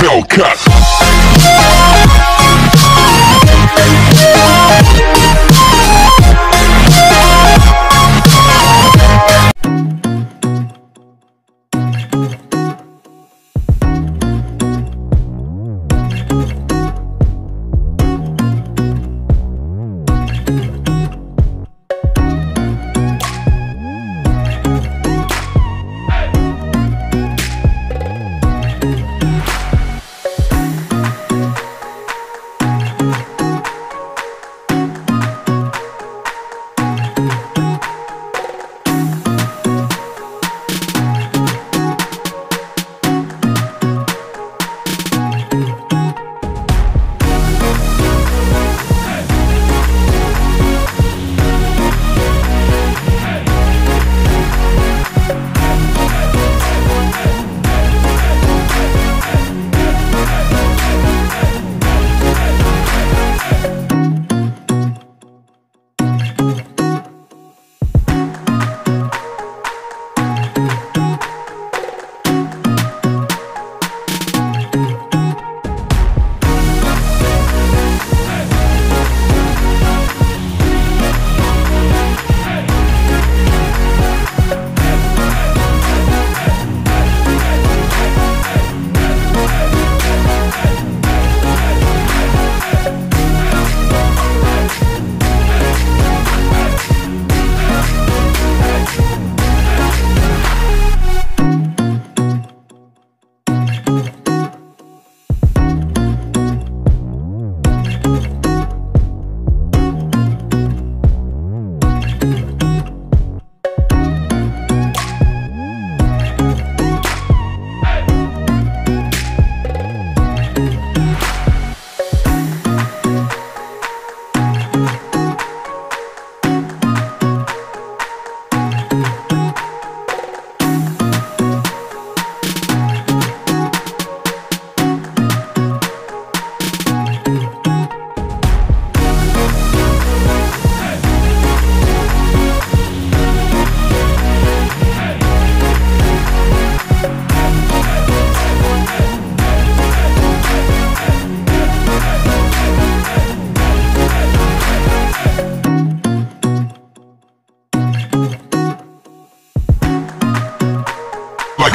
Hellcat.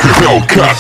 Like a.